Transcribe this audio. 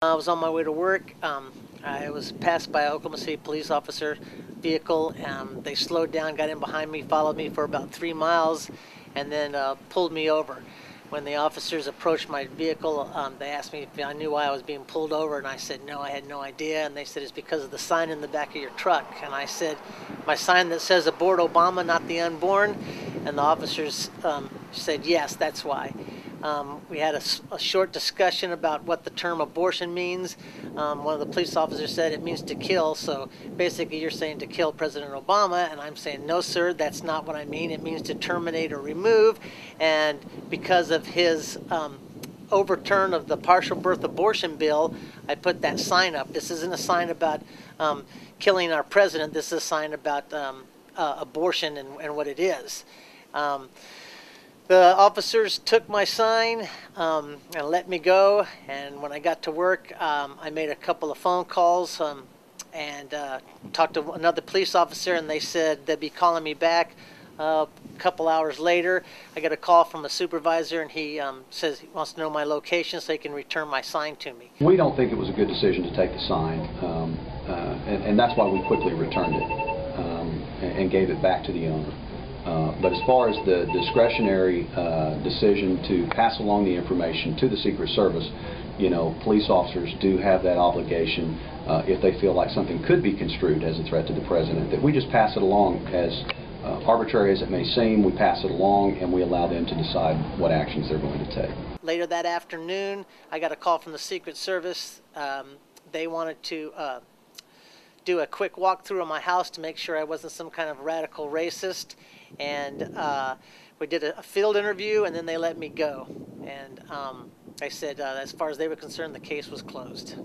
I was on my way to work. Um, I was passed by a Oklahoma City police officer vehicle. They slowed down, got in behind me, followed me for about three miles, and then uh, pulled me over. When the officers approached my vehicle, um, they asked me if I knew why I was being pulled over, and I said no, I had no idea. And they said it's because of the sign in the back of your truck. And I said, my sign that says "Abort Obama, not the unborn." And the officers um, said yes, that's why. Um, we had a short discussion about what the term abortion means. Um, one of the police officers said it means to kill. So basically, you're saying to kill President Obama, and I'm saying no, sir, that's not what I mean. It means to terminate or remove. And because of his um, overturn of the partial birth abortion bill, I put that sign up. This isn't a sign about um, killing our president. This is a sign about um, uh, abortion and, and what it is. The officers took my sign um, and let me go. And when I got to work, um, I made a couple of phone calls um, and uh, talked to another police officer, and they said they'd be calling me back. Uh, a couple hours later, I got a call from a supervisor, and he um, says he wants to know my location so he can return my sign to me. We don't think it was a good decision to take the sign, um, uh, and, and that's why we quickly returned it um, and, and gave it back to the owner. Uh, but as far as the discretionary uh, decision to pass along the information to the Secret Service, you know, police officers do have that obligation uh, if they feel like something could be construed as a threat to the president, that we just pass it along as uh, arbitrary as it may seem, we pass it along and we allow them to decide what actions they're going to take. Later that afternoon, I got a call from the Secret Service. Um, they wanted to uh, do a quick walkthrough of my house to make sure I wasn't some kind of radical racist. And uh, we did a, field interview, and then they let me go. And um, I said, uh, as far as they were concerned, the case was closed.